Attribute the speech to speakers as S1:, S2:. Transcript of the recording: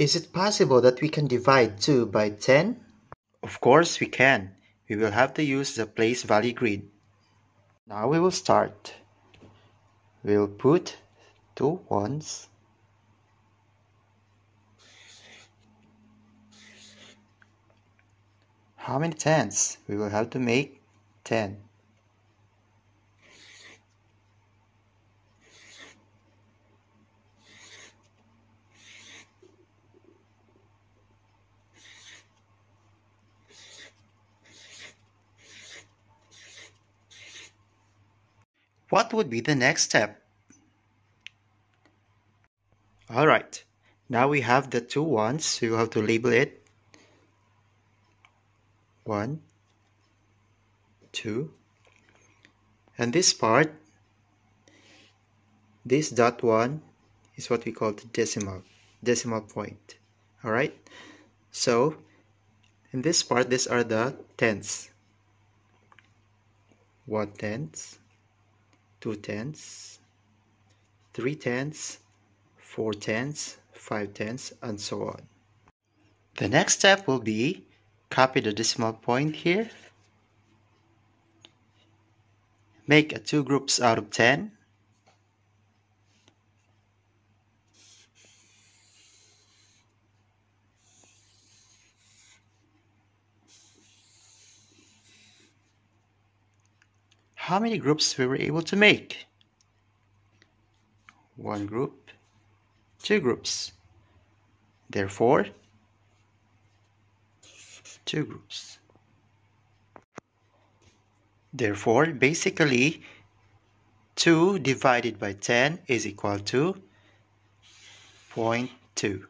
S1: Is it possible that we can divide 2 by 10?
S2: Of course we can. We will have to use the place value grid. Now we will start. We'll put two ones. How many tens? We will have to make 10. What would be the next step? All right, now we have the two ones, so you have to label it. One, two, and this part, this dot one is what we call the decimal, decimal point. All right, so in this part, these are the tenths. One tenth, 2 tenths, 3 tenths, 4 tenths, 5 tenths, and so on. The next step will be copy the decimal point here. Make a two groups out of 10 how many groups we were able to make. One group, two groups. Therefore, two groups. Therefore, basically, 2 divided by 10 is equal to 0.2.